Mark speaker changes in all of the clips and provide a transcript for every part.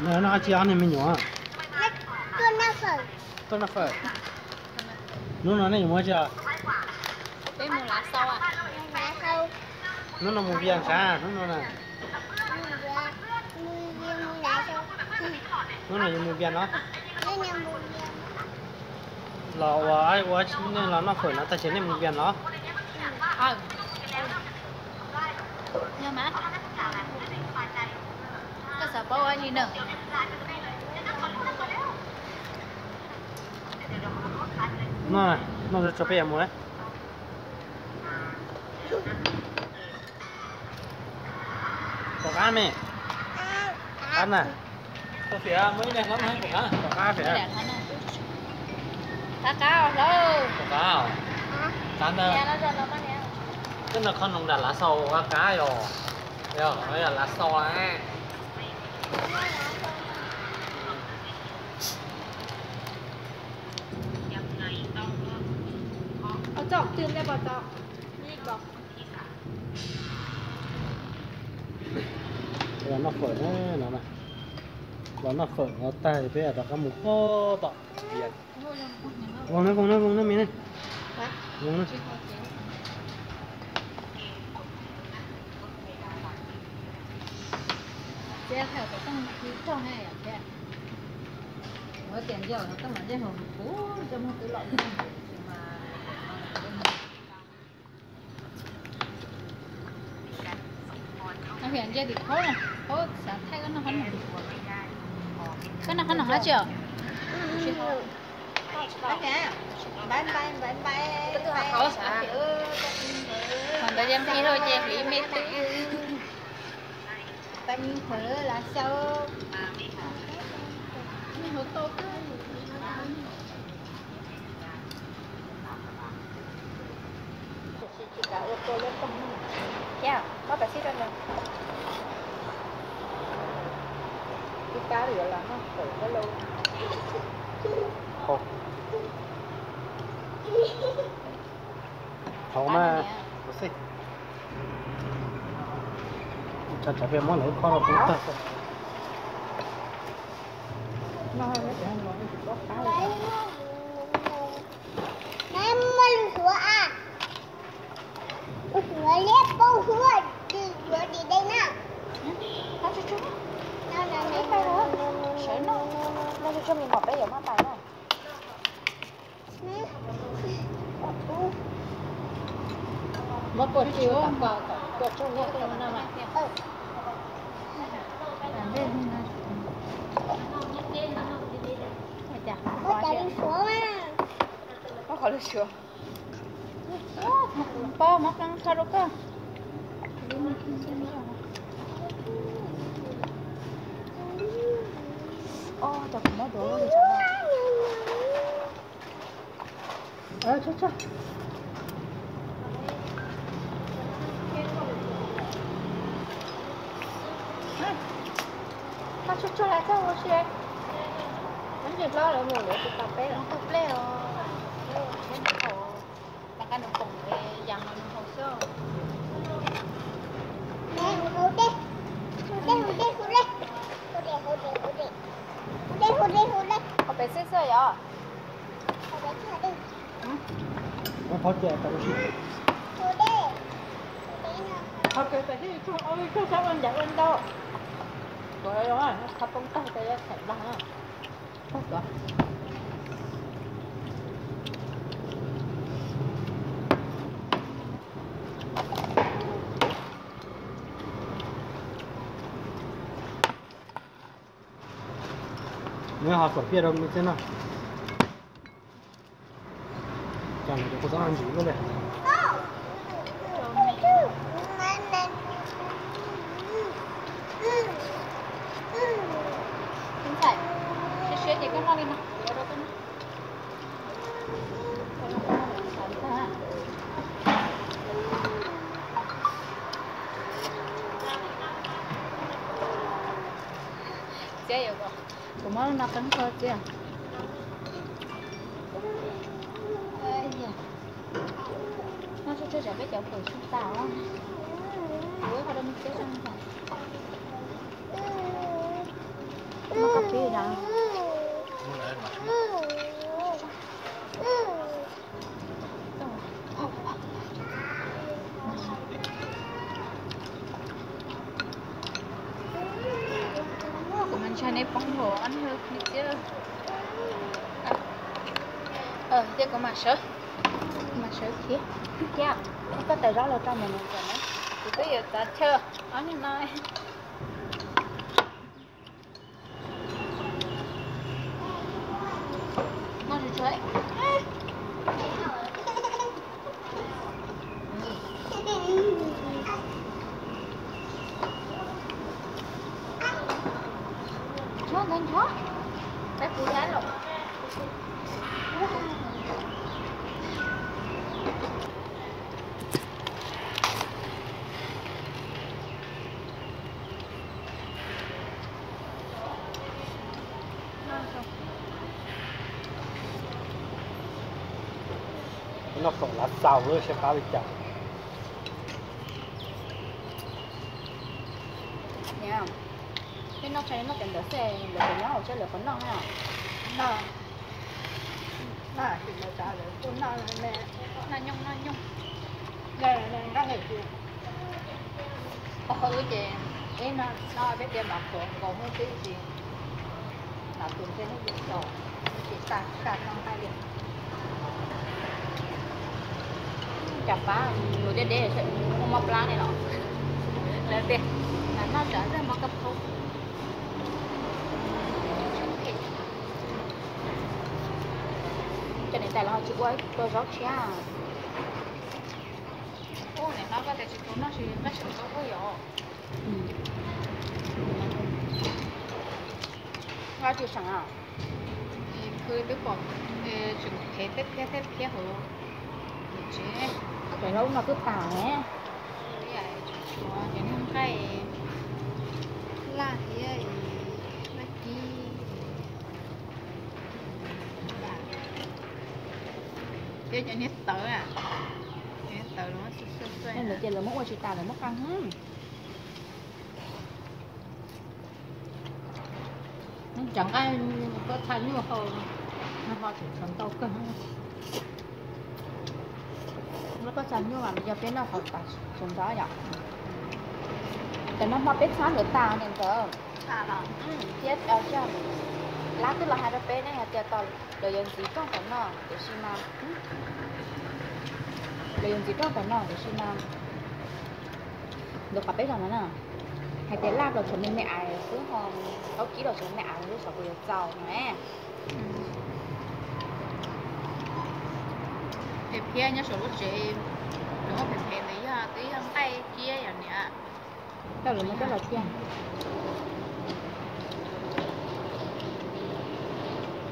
Speaker 1: nó nó chỉ ăn này mình nhỏ
Speaker 2: Tôi nó phở.
Speaker 1: tôi nó phải nó nó này mua chưa
Speaker 3: cái mùa lá sau à
Speaker 2: Lá sâu.
Speaker 1: nó nó mua viên sao nó nó này
Speaker 2: sâu.
Speaker 1: nó này mua viên. Đó
Speaker 2: là
Speaker 1: ai ai nên là nó phải nó ta chỉ nên mua viên đó.
Speaker 3: Ờ. Nhưng mà cái sợ bao nhiêu nữa
Speaker 1: nó này nó cho bé mua đấy. Có cá có phía mấy này lắm hay có cá cá phía
Speaker 3: đẹp hơn cá cao đâu?
Speaker 1: Có cá à? Cá nè. Cái nó không nồng đặt lá sầu cá cá rồi rồi đây là lá sầu
Speaker 3: chọc tiền ra vào chọc đi cọc
Speaker 1: là nó khởi nó nó này là nó khởi nó tay bé là cái mũ to to biển vòng nó. Vòng nó vòng nó mình
Speaker 3: thì nè khó sẽ cái cái thứ học khó còn thời gian thi thôi chế phí mê
Speaker 2: phở lá sâu.
Speaker 3: nhưng mà tôi cứ
Speaker 2: Chỉ cả ô tô lên không.
Speaker 3: dạ có phải xích ra
Speaker 2: Cái cá rửa là nó phở nó lâu.
Speaker 1: khổ khổ mà có xích chặt chặt bé món lấy khó là cũng thật
Speaker 2: Nó hơi mình sủa à. Sủa lép bông sủa. Đi sủa đi đây nè.
Speaker 3: nó cho chú
Speaker 2: Nó là
Speaker 3: Lép bay rồi. Sợ nó. nó cho mình bỏ bây giờ mà bài này mất cột chiếu tặng vào cột trong nhà tôi nào mà làm bên chả
Speaker 2: Có
Speaker 3: có
Speaker 2: chả
Speaker 3: chuyện
Speaker 2: đi sủa mà.
Speaker 3: có khó được mất năng sao đâu cơ ô chả cũng mất đồ rồi chả ờ chút chút nó chút chút lại sao chị
Speaker 2: Nó chỉ lo là người để tập bé
Speaker 3: nó
Speaker 2: rồi.
Speaker 3: không leo leo trên cổ bằng cái đồng cùng về dàn nó hồ sơ
Speaker 2: Nè, hút đi. Hút đi, hút đi, hút đi. Hút đi, hút đi, hút đi. Hút đi, hút đi, hút đi.
Speaker 3: có bé xích xơ vậy
Speaker 2: Hút đi, hút đi.
Speaker 1: nó khó chịu tao chỉ
Speaker 2: Hút đi. Hút đi nè.
Speaker 3: ok phải đi không ơi không sao anh dẫn anh đâu rồi rồi nó thắp bông tay tay thật là không có
Speaker 1: nếu họ phải biết đâu mới thế nào? Chẳng được có ăn gì luôn này
Speaker 3: không phải xế xế thì con lo đi nào ở đâu con con nó con nó làm sao hả chế rồi con cũng mới nó cắn kemarin chứ Ây da. nó sẽ chơi chả biết chả phải xuống tàu á Ủa, họ biết chơi răng rồi
Speaker 4: nhà
Speaker 1: Muốn ăn mà
Speaker 4: của mình cho nên bóng hồ ăn hơi đi chứ ờ thế có mà sợ mà sợ kia. Kia có thể rõ là trong mình rồi đấy thì bây giờ ta ăn như này nó thì chơi chó lên chó. Bé phụ giá rồi
Speaker 1: Nó còn lá sầu nữa sẽ phá bị chặt
Speaker 4: nha. Cái nó chơi nó cần đỡ xe đỡ nhau chơi là phấn non ha. Nó nó thì nó trả lời cô nó nè nó nhung nó nhung nè nè nó hiểu chưa có hư chị ấy nó nó biết đem bạc xuống còn không biết gì là tuần trên nó bị đổ chỉ sạc sạc trong tay liền chặt phá người đến đây sẽ không mọc lá này nó lên đi nó trở ra một cấp không cho nên tại là họ chịu ấy tôi rót chia ô này nó có thể chịu nó chỉ nó chịu có có yếu nó chịu sẵn à cứ biết bỏ chịu thế thế thế thế thế hồ chứ. Cái lâu nó cứ tả nhé. Cái là thì là chi chơi cho nét tớ à nét tớ nó xui xui xui em lấy là mất qua chị ta là mốc căng hơn chẳng ai có thấy như hồ nó họ chỉ cần tao cơ. Nó có sẵn nhưng mà bây giờ biết nó học cả xuống đó nhở cái nó mà biết sáng được tao nên tớ tao là chết ở trong lá tức là hai đứa bé này hạt tiệt tao đời dân gì trong phần nào để xin nam đời dân gì trong phần nào để xin nam được cặp bé rồi nè hạt tiệt lá là chuẩn mẹ ai cứ hòm tao ký là chuẩn mẹ ai lúc sau bây giờ giàu nè.
Speaker 3: Thì phía nhớ số lúc chị đúng không? Thì thì à, tí tí tay kia rồi nè.
Speaker 4: Tao là mấy cái là
Speaker 3: kia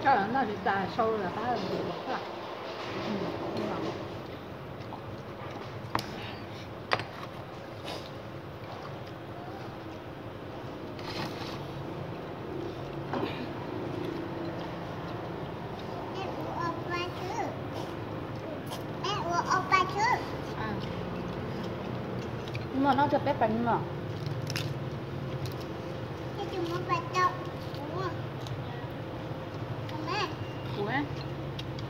Speaker 3: là bị bật
Speaker 2: chứ Mẹ uống oppa chứ
Speaker 3: à.
Speaker 4: Mà nó cho bếp bánh mà
Speaker 2: Thế chúng nó phải đâu Uống Mẹ
Speaker 3: của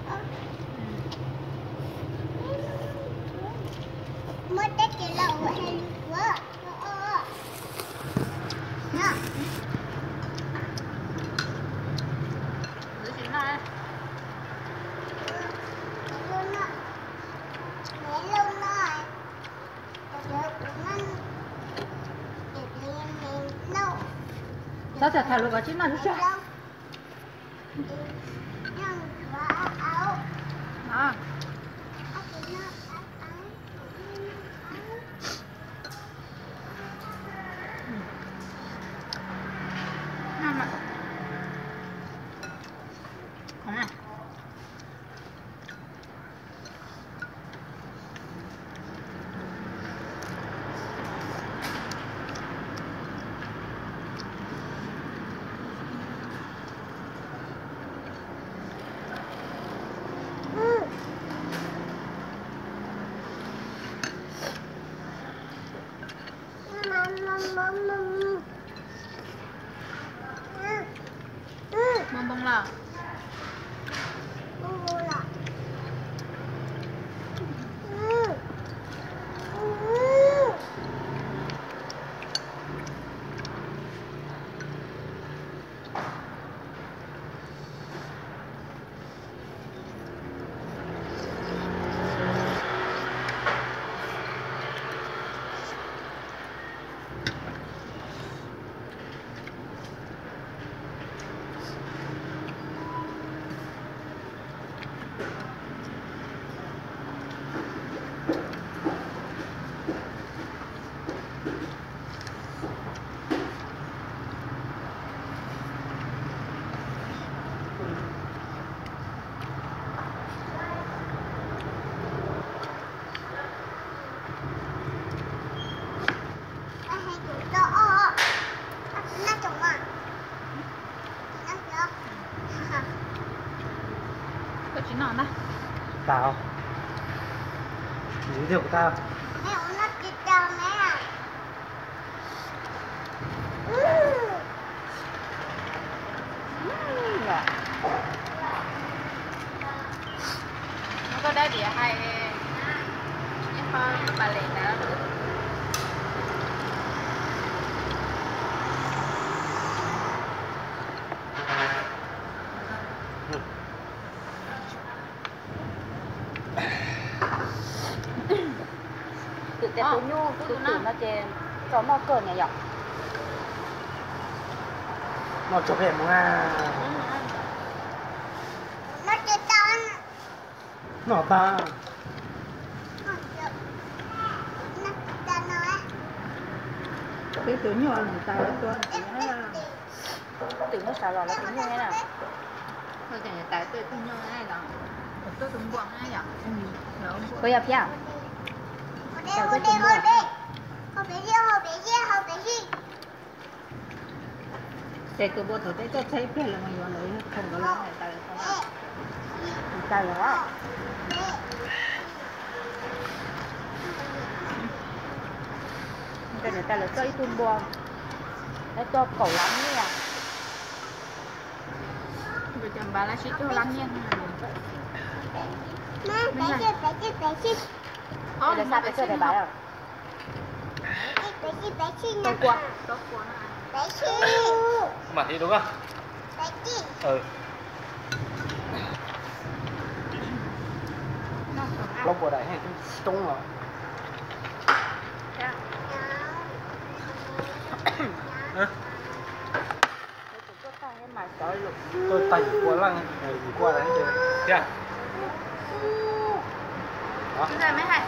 Speaker 2: ơ. Mất đất cái lẩu của hay quá Nó
Speaker 3: giữ chị nói
Speaker 2: luôn nó Mẹ luôn nó Rồi của nó Để lên lên lâu
Speaker 4: Sao sẽ thả lục vào trên nào chứ
Speaker 2: lâu Nhưng và áo
Speaker 4: À
Speaker 2: áo của nó áo áo
Speaker 3: năm ạ không à
Speaker 2: Mama, mama, mama.
Speaker 1: tao sao?
Speaker 2: Mẹ uống nước cho mẹ
Speaker 3: nó có đá địa hay nhưng mà bà lệ được
Speaker 4: tự tế tú nhu tự tự nó chê cho nó cờ nhà dọc
Speaker 1: nó chụp hình nga
Speaker 2: nó chị cho
Speaker 1: nó. Ta.
Speaker 2: Nó cho nó
Speaker 5: cái tuổi nhỏ người ta đã tuân thì nó là
Speaker 4: xả lò là tự nhu thế nào?
Speaker 3: Thôi thì tại tôi tôi nhớ này là tôi cũng quăng hay vậy rồi
Speaker 4: bây giờ phía
Speaker 2: hô bé gì, hô bé gì.
Speaker 5: cái cái bộ thời cái thấy phải là người nói không có lo người ta không
Speaker 2: Mẹ,
Speaker 4: xả lò
Speaker 2: mẹ.
Speaker 4: cho người ta là cho ít tung buông nó cho cẩu lắm nha
Speaker 3: rồi chồng bà là chỉ cho lắm nha.
Speaker 2: Mẹ, bé gì, bé gì, bé gì.
Speaker 4: Đây là sao cái chơi này bà à
Speaker 2: Bé gì, bé
Speaker 4: tôi
Speaker 2: nè.
Speaker 4: qua
Speaker 3: tốt quá
Speaker 2: Bé gì,
Speaker 1: mặt đi đúng không
Speaker 2: bé gì.
Speaker 1: ừ lông của đại hay tung rồi. Hả?
Speaker 4: tôi mà
Speaker 1: tôi tẩy của lăng rồi đi qua đấy kìa đó
Speaker 3: cái này mới hay